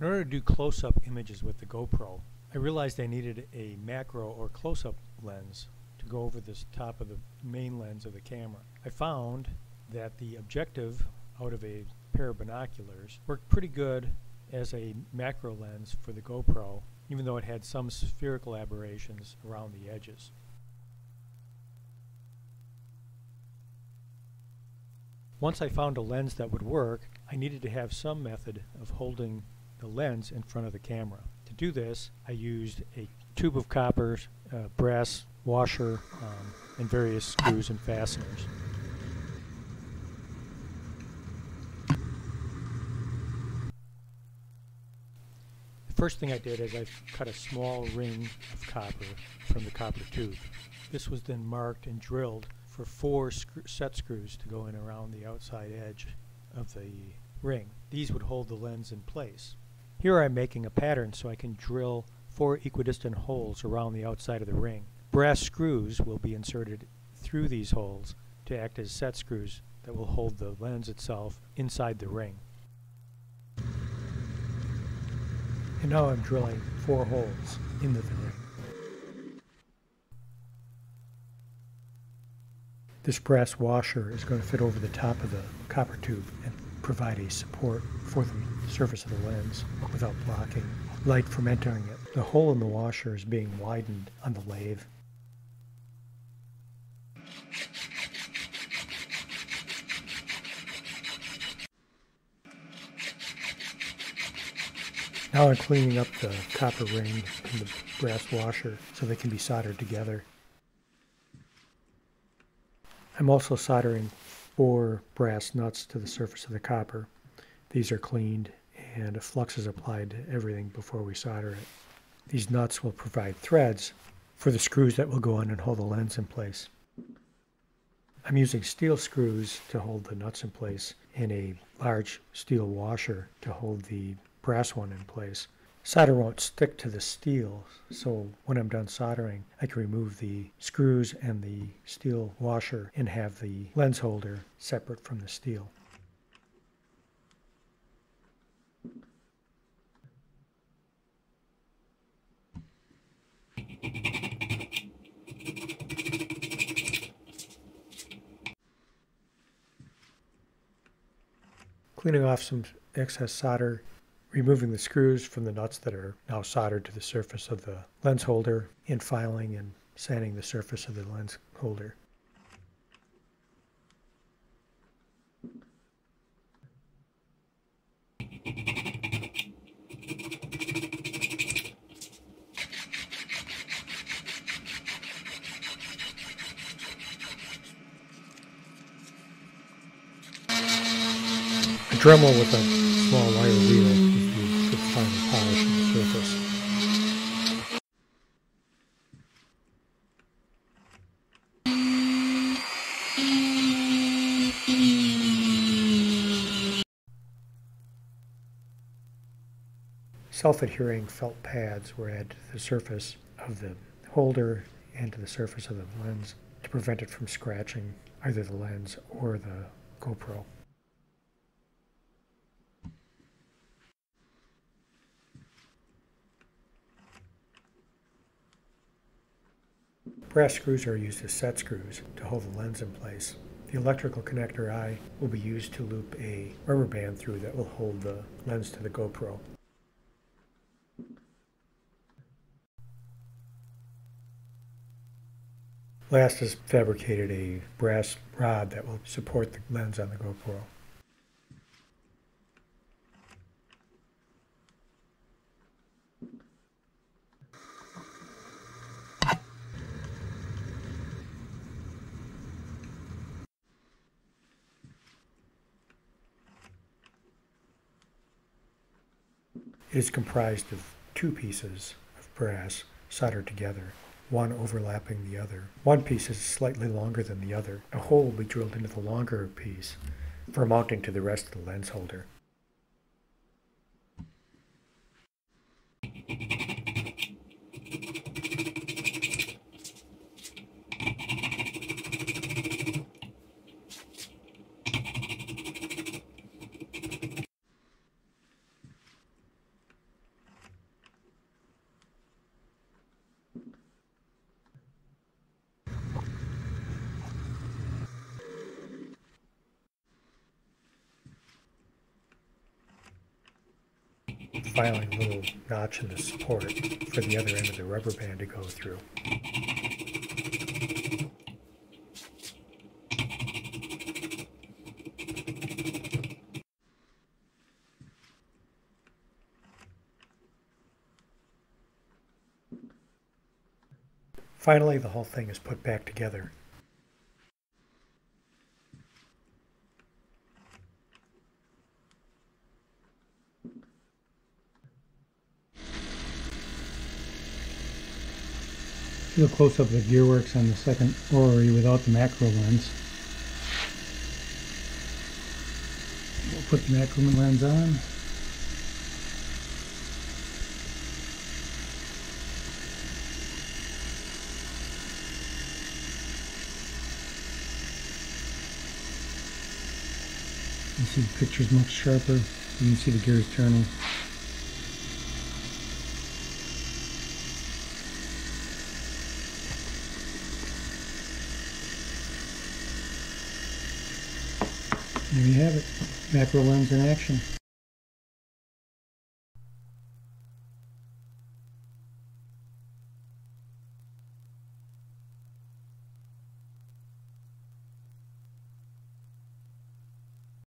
In order to do close-up images with the GoPro, I realized I needed a macro or close-up lens to go over the top of the main lens of the camera. I found that the objective out of a pair of binoculars worked pretty good as a macro lens for the GoPro, even though it had some spherical aberrations around the edges. Once I found a lens that would work, I needed to have some method of holding the lens in front of the camera. To do this, I used a tube of copper, uh, brass washer, um, and various screws and fasteners. The first thing I did is I cut a small ring of copper from the copper tube. This was then marked and drilled for four set screws to go in around the outside edge of the ring. These would hold the lens in place. Here I'm making a pattern so I can drill four equidistant holes around the outside of the ring. Brass screws will be inserted through these holes to act as set screws that will hold the lens itself inside the ring. And now I'm drilling four holes into the ring. This brass washer is going to fit over the top of the copper tube and provide a support for the surface of the lens without blocking light from entering it. The hole in the washer is being widened on the lathe. Now I'm cleaning up the copper ring and the brass washer so they can be soldered together. I'm also soldering four brass nuts to the surface of the copper. These are cleaned and a flux is applied to everything before we solder it. These nuts will provide threads for the screws that will go in and hold the lens in place. I'm using steel screws to hold the nuts in place and a large steel washer to hold the brass one in place. Solder won't stick to the steel, so when I'm done soldering, I can remove the screws and the steel washer and have the lens holder separate from the steel. Cleaning off some excess solder removing the screws from the nuts that are now soldered to the surface of the lens holder and filing and sanding the surface of the lens holder. Dremel with a small wire wheel final polish of the surface. Self-adhering felt pads were added to the surface of the holder and to the surface of the lens to prevent it from scratching either the lens or the GoPro. Brass screws are used as set screws to hold the lens in place. The electrical connector eye will be used to loop a rubber band through that will hold the lens to the GoPro. Last has fabricated a brass rod that will support the lens on the GoPro. It is comprised of two pieces of brass soldered together, one overlapping the other. One piece is slightly longer than the other. A hole will be drilled into the longer piece for mounting to the rest of the lens holder. Finally a little notch in the support for the other end of the rubber band to go through. Finally, the whole thing is put back together. Do a close-up of the gearworks on the second orrery without the macro lens. We'll put the macro lens on. You see the picture's much sharper. You can see the gears turning. There you have it. Macro lens in action.